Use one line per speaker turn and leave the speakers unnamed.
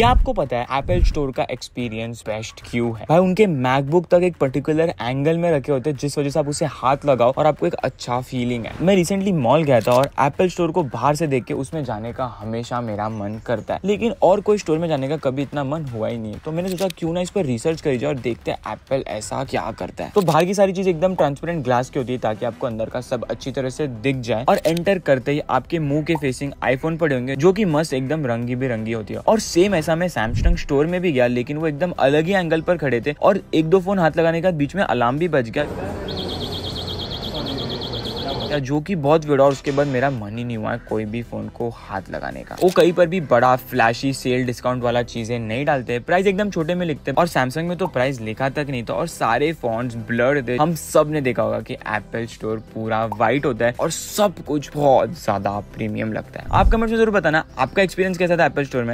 क्या आपको पता है एप्पल स्टोर का एक्सपीरियंस बेस्ट क्यों है? भाई, उनके मैकबुक तक एक पर्टिकुलर एंगल में रखे होते हैं, जिस वजह से आप उसे हाथ लगाओ और आपको एक अच्छा फीलिंग है मैं रिसेंटली मॉल गया था और एप्पल स्टोर को बाहर से देख के उसमें जाने का हमेशा मेरा मन करता है। लेकिन और कोई स्टोर में जाने का कभी इतना मन हुआ ही नहीं है। तो मैंने सोचा, क्यों ना इस पर रिसर्च करी जाए और देखते हैं एप्पल ऐसा क्या करता है। तो बाहर की सारी चीज़ एकदम ट्रांसपेरेंट ग्लास की होती है, ताकि आपको अंदर का सब अच्छी तरह से दिख जाए। और एंटर करते ही आपके मुँह के फेसिंग आईफोन पड़े होंगे, जो की मस्त एकदम रंगी बिरंगी होती है। और सेम ऐसा मैं सैमसंग स्टोर में भी गया, लेकिन वो एकदम अलग ही एंगल पर खड़े थे और एक दो फ़ोन हाथ लगाने का बीच में अलार्म भी बज गया। या जो कि बहुत विड़ा और उसके बाद मेरा मन ही नहीं हुआ है कोई भी फ़ोन को हाथ लगाने का। वो कहीं पर भी बड़ा फ्लैशी सेल डिस्काउंट वाला चीज़ें नहीं डालते प्राइस एकदम छोटे में लिखते। और सैमसंग में तो प्राइस लिखा तक नहीं था और सारे फ़ोन ब्लर थे। हम सबने देखा होगा कि एप्पल स्टोर पूरा व्हाइट होता है और सब कुछ बहुत ज़्यादा प्रीमियम लगता है। आप कमेंट में ज़रूर बताना, आपका एक्सपीरियंस कैसा था एप्पल स्टोर में?